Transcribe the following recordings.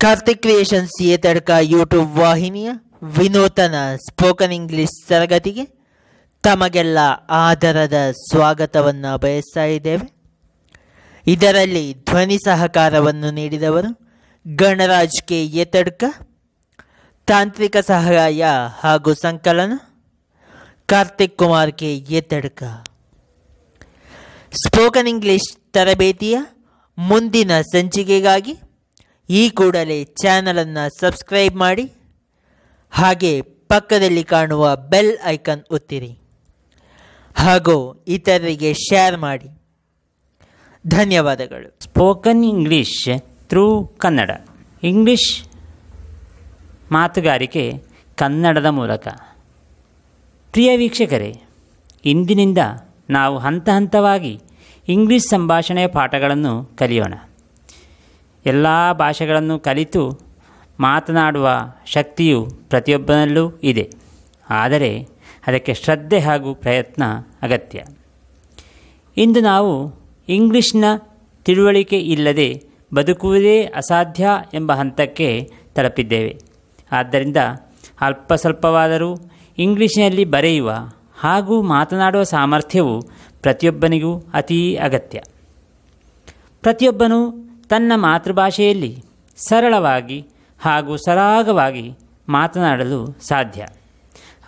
Karthik creations ಏತಡ್ಕ YouTube ವಾಹಿನಿಯ ವಿನೂತನ spoken English ತರಗತಿಗೆ ತಮಗೆಲ್ಲ ಆದರದ ಸ್ವಾಗತವನ್ನು ಬಯಸ್ತಾ ಇದ್ದೇವೆ. ಇದರಲ್ಲಿ ಧ್ವನಿ ಸಹಕಾರವನ್ನು ನೀಡಿದವರು ಗಣರಾಜ್ ಕೆ ಏತಡ್ಕ ತಾಂತ್ರಿಕ ಸಹಾಯ ಹಾಗೂ ಸಂಕಲನ Karthik Kumar K Ethadka spoken English ತರಬೇತಿಯ ಮುಂದಿನ ಸಂಚಿಕೆಗಾಗಿ ಈ ಕೂಡಲೇ ಚಾನಲನ್ನು ಸಬ್ಸ್ಕ್ರೈಬ್ ಮಾಡಿ ಹಾಗೆ ಪಕ್ಕದಲ್ಲಿ ಕಾಣುವ ಬೆಲ್ ಐಕನ್ ಒತ್ತಿರಿ. ಹಾಗೂ ಇತರರಿಗೆ ಶೇರ್ ಮಾಡಿ. ಧನ್ಯವಾದಗಳು. Spoken English through Kannada English ಮಾತುಗಾರಿಕೆ ಕನ್ನಡದ ಮೂಲಕ. ಪ್ರಿಯ ವೀಕ್ಷಕರೇ, ಇಂದಿನಿಂದ ನಾವು ಹಂತ ಹಂತವಾಗಿ ಇಂಗ್ಲೀಷ್ ಸಂಭಾಷಣೆಯ ಪಾಠಗಳನ್ನು ಕಲಿಯೋಣ. ಎಲ್ಲ ಭಾಷೆಗಳನ್ನು ಕಲಿತು ಮಾತನಾಡುವ ಶಕ್ತಿಯು ಪ್ರತಿಯೊಬ್ಬನಲ್ಲೂ ಇದೆ. ಆದರೆ ಅದಕ್ಕೆ ಶ್ರದ್ಧೆ ಹಾಗೂ ಪ್ರಯತ್ನ ಅಗತ್ಯ. ಇಂದು ನಾವು ಇಂಗ್ಲಿಷ್ನ ತಿಳುವಳಿಕೆ ಇಲ್ಲದೆ ಬದುಕುವುದೇ ಅಸಾಧ್ಯ ಎಂಬ ಹಂತಕ್ಕೆ ತಲುಪಿದ್ದೇವೆ. ಆದ್ದರಿಂದ ಅಲ್ಪ ಸ್ವಲ್ಪವಾದರೂ ಇಂಗ್ಲಿಷ್ನಲ್ಲಿ ಬರೆಯುವ ಹಾಗೂ ಮಾತನಾಡುವ ಸಾಮರ್ಥ್ಯವು ಪ್ರತಿಯೊಬ್ಬನಿಗೂ ಅತೀ ಅಗತ್ಯ. ಪ್ರತಿಯೊಬ್ಬನೂ ತನ್ನ ಮಾತೃಭಾಷೆಯಲ್ಲಿ ಸರಳವಾಗಿ ಹಾಗೂ ಸರಾಗವಾಗಿ ಮಾತನಾಡಲು ಸಾಧ್ಯ.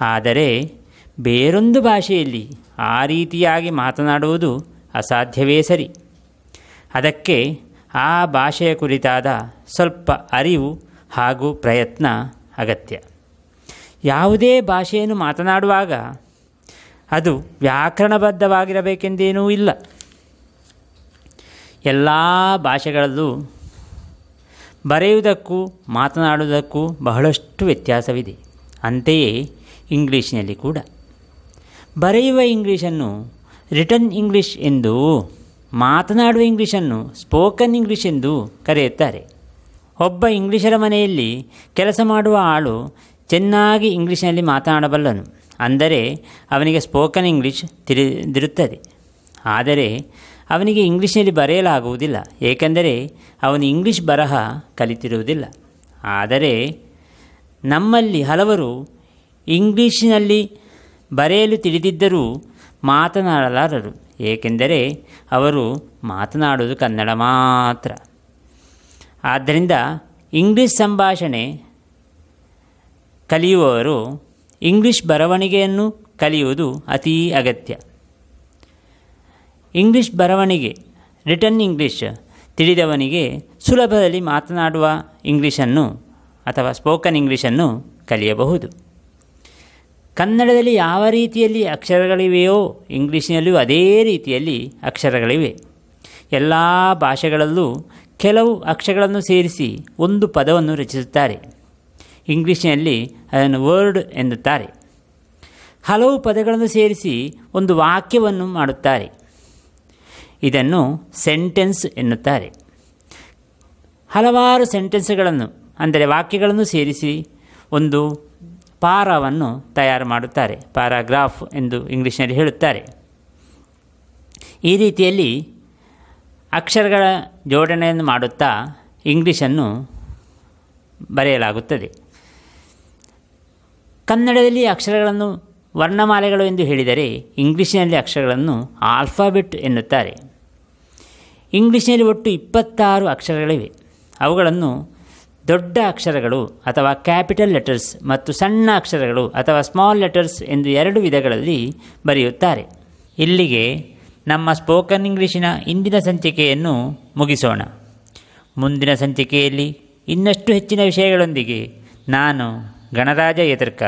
ಆದರೆ ಬೇರೊಂದು ಭಾಷೆಯಲ್ಲಿ ಆ ರೀತಿಯಾಗಿ ಮಾತನಾಡುವುದು ಅಸಾಧ್ಯವೇ ಸರಿ. ಅದಕ್ಕೆ ಆ ಭಾಷೆಯ ಕುರಿತಾದ ಸ್ವಲ್ಪ ಅರಿವು ಹಾಗೂ ಪ್ರಯತ್ನ ಅಗತ್ಯ. ಯಾವುದೇ ಭಾಷೆಯನ್ನು ಮಾತನಾಡುವಾಗ ಅದು ವ್ಯಾಕರಣಬದ್ಧವಾಗಿರಬೇಕೆಂದೇನೂ ಇಲ್ಲ. ಎಲ್ಲ ಭಾಷೆಗಳಲ್ಲೂ ಬರೆಯುವುದಕ್ಕೂ ಮಾತನಾಡುವುದಕ್ಕೂ ಬಹಳಷ್ಟು ವ್ಯತ್ಯಾಸವಿದೆ. ಅಂತೆಯೇ ಇಂಗ್ಲೀಷ್ನಲ್ಲಿ ಕೂಡ. ಬರೆಯುವ ಇಂಗ್ಲೀಷನ್ನು ರಿಟರ್ನ್ ಇಂಗ್ಲೀಷ್ ಎಂದು, ಮಾತನಾಡುವ ಇಂಗ್ಲೀಷನ್ನು ಸ್ಪೋಕನ್ ಇಂಗ್ಲೀಷ್ ಎಂದು ಕರೆಯುತ್ತಾರೆ. ಒಬ್ಬ ಇಂಗ್ಲೀಷರ ಮನೆಯಲ್ಲಿ ಕೆಲಸ ಮಾಡುವ ಆಳು ಚೆನ್ನಾಗಿ ಇಂಗ್ಲೀಷ್ನಲ್ಲಿ ಮಾತನಾಡಬಲ್ಲನು. ಅಂದರೆ ಅವನಿಗೆ ಸ್ಪೋಕನ್ ಇಂಗ್ಲೀಷ್ ತಿಳಿದಿರುತ್ತದೆ ಆದರೆ ಅವನಿಗೆ ಇಂಗ್ಲೀಷ್ನಲ್ಲಿ ಬರೆಯಲಾಗುವುದಿಲ್ಲ, ಏಕೆಂದರೆ ಅವನು ಇಂಗ್ಲೀಷ್ ಬರಹ ಕಲಿತಿರುವುದಿಲ್ಲ. ಆದರೆ ನಮ್ಮಲ್ಲಿ ಹಲವರು ಇಂಗ್ಲೀಷಿನಲ್ಲಿ ಬರೆಯಲು ತಿಳಿದಿದ್ದರೂ ಮಾತನಾಡಲಾರರು, ಏಕೆಂದರೆ ಅವರು ಮಾತನಾಡುವುದು ಕನ್ನಡ ಮಾತ್ರ. ಆದ್ದರಿಂದ ಇಂಗ್ಲೀಷ್ ಸಂಭಾಷಣೆ ಕಲಿಯುವವರು ಇಂಗ್ಲೀಷ್ ಬರವಣಿಗೆಯನ್ನು ಕಲಿಯುವುದು ಅತೀ ಅಗತ್ಯ. ಇಂಗ್ಲೀಷ್ ಬರವಣಿಗೆ ರಿಟರ್ನ್ ಇಂಗ್ಲೀಷ್ ತಿಳಿದವನಿಗೆ ಸುಲಭದಲ್ಲಿ ಮಾತನಾಡುವ ಇಂಗ್ಲೀಷನ್ನು ಅಥವಾ ಸ್ಪೋಕನ್ ಇಂಗ್ಲೀಷನ್ನು ಕಲಿಯಬಹುದು. ಕನ್ನಡದಲ್ಲಿ ಯಾವ ರೀತಿಯಲ್ಲಿ ಅಕ್ಷರಗಳಿವೆಯೋ ಇಂಗ್ಲೀಷಿನಲ್ಲೂ ಅದೇ ರೀತಿಯಲ್ಲಿ ಅಕ್ಷರಗಳಿವೆ. ಎಲ್ಲ ಭಾಷೆಗಳಲ್ಲೂ ಕೆಲವು ಅಕ್ಷರಗಳನ್ನು ಸೇರಿಸಿ ಒಂದು ಪದವನ್ನು ರಚಿಸುತ್ತಾರೆ. ಇಂಗ್ಲೀಷಿನಲ್ಲಿ ಅದನ್ನು ವರ್ಡ್ ಎನ್ನುತ್ತಾರೆ. ಹಲವು ಪದಗಳನ್ನು ಸೇರಿಸಿ ಒಂದು ವಾಕ್ಯವನ್ನು ಮಾಡುತ್ತಾರೆ. ಇದನ್ನು ಸೆಂಟೆನ್ಸ್ ಎನ್ನುತ್ತಾರೆ. ಹಲವಾರು ಸೆಂಟೆನ್ಸ್ಗಳನ್ನು, ಅಂದರೆ ವಾಕ್ಯಗಳನ್ನು ಸೇರಿಸಿ ಒಂದು ಪಾರವನ್ನು ತಯಾರು ಮಾಡುತ್ತಾರೆ. ಪ್ಯಾರಾಗ್ರಾಫ್ ಎಂದು ಇಂಗ್ಲೀಷ್ನಲ್ಲಿ ಹೇಳುತ್ತಾರೆ. ಈ ರೀತಿಯಲ್ಲಿ ಅಕ್ಷರಗಳ ಜೋಡಣೆಯನ್ನು ಮಾಡುತ್ತಾ ಇಂಗ್ಲೀಷನ್ನು ಬರೆಯಲಾಗುತ್ತದೆ. ಕನ್ನಡದಲ್ಲಿ ಅಕ್ಷರಗಳನ್ನು ವರ್ಣಮಾಲೆಗಳು ಎಂದು ಹೇಳಿದರೆ ಇಂಗ್ಲೀಷಿನಲ್ಲಿ ಅಕ್ಷರಗಳನ್ನು ಆಲ್ಫಾಬೆಟ್ ಎನ್ನುತ್ತಾರೆ. ಇಂಗ್ಲೀಷಿನಲ್ಲಿ ಒಟ್ಟು ಇಪ್ಪತ್ತಾರು ಅಕ್ಷರಗಳಿವೆ. ಅವುಗಳನ್ನು ದೊಡ್ಡ ಅಕ್ಷರಗಳು ಅಥವಾ ಕ್ಯಾಪಿಟಲ್ ಲೆಟರ್ಸ್ ಮತ್ತು ಸಣ್ಣ ಅಕ್ಷರಗಳು ಅಥವಾ ಸ್ಮಾಲ್ ಲೆಟರ್ಸ್ ಎಂದು ಎರಡು ವಿಧಗಳಲ್ಲಿ ಬರೆಯುತ್ತಾರೆ. ಇಲ್ಲಿಗೆ ನಮ್ಮ ಸ್ಪೋಕನ್ ಇಂಗ್ಲೀಷಿನ ಇಂದಿನ ಸಂಚಿಕೆಯನ್ನು ಮುಗಿಸೋಣ. ಮುಂದಿನ ಸಂಚಿಕೆಯಲ್ಲಿ ಇನ್ನಷ್ಟು ಹೆಚ್ಚಿನ ವಿಷಯಗಳೊಂದಿಗೆ ನಾನು ಗಣರಾಜ ಎದುರ್ಕ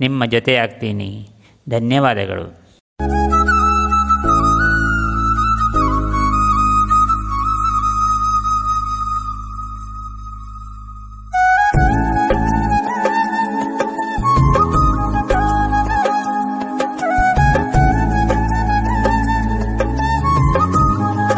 ನಿಮ್ಮ ಜೊತೆಯಾಗ್ತೀನಿ. ಧನ್ಯವಾದಗಳು.